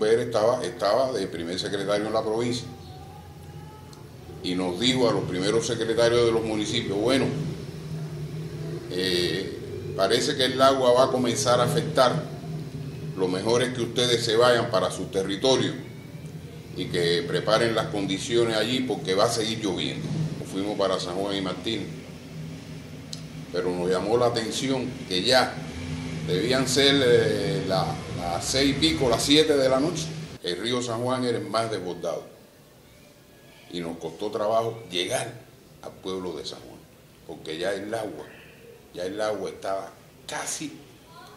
Pérez estaba, estaba de primer secretario en la provincia y nos dijo a los primeros secretarios de los municipios, bueno, eh, parece que el agua va a comenzar a afectar, lo mejor es que ustedes se vayan para su territorio y que preparen las condiciones allí porque va a seguir lloviendo. fuimos para San Juan y Martín, pero nos llamó la atención que ya debían ser eh, las seis y pico, las siete de la noche. El río San Juan era el más desbordado y nos costó trabajo llegar al pueblo de San Juan, porque ya el agua, ya el agua estaba casi,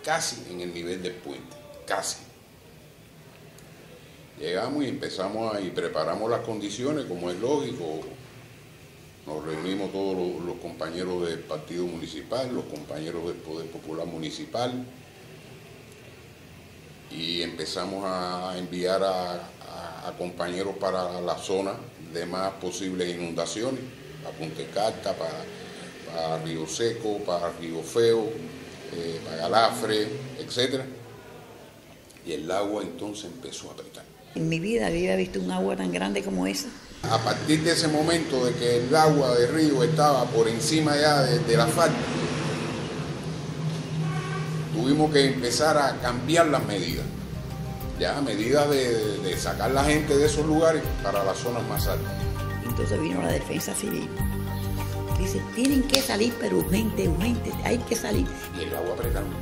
casi en el nivel del puente, casi. Llegamos y empezamos a, y preparamos las condiciones, como es lógico. Nos reunimos todos los, compañeros del Partido Municipal, los compañeros del Poder Popular Municipal, y empezamos a enviar a, compañeros para la zona de más posibles inundaciones, para Punte Carta, para, Río Seco, para Río Feo, eh, para Galafre, etc. Y el agua entonces empezó a apretar. En mi vida había visto un agua tan grande como esa. A partir de ese momento de que el agua del río estaba por encima ya de, la falta, tuvimos que empezar a cambiar las medidas. Ya, medidas de, de sacar la gente de esos lugares para las zonas más altas. Entonces vino la defensa civil. Dice, tienen que salir, pero urgente, urgente, hay que salir. Y el agua apretando,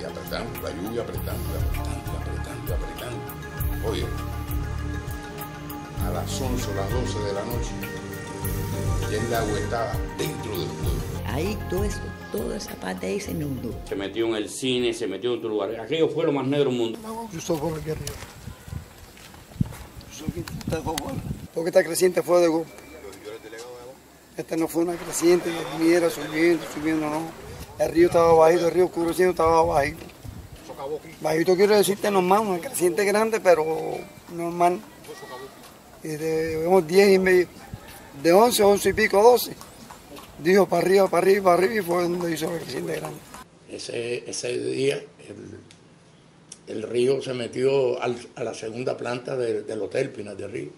y apretando, la lluvia apretando, apretando, apretando, apretando. Oye, a las 11 o las 12 de la noche, ya el agua estaba dentro del pueblo. Ahí todo eso, toda esa parte ahí se inundó. Se metió en el cine, se metió en otro lugar. Aquello fue lo más negro del mundo. Yo soy por aquí arriba. Porque esta creciente fue de golpe. Esta no fue una creciente, que viniera subiendo, subiendo, no. El río estaba bajito, el río oscureciendo estaba bajito. Bajito quiero decirte normal, una creciente grande, pero normal. Y de, vemos 10 y medio, de 11, 11 y pico, 12. Dijo para arriba, para arriba, para arriba y fue donde hizo la creciente grande. Ese, ese día el, río se metió a la segunda planta del Hotel Pinas de Río.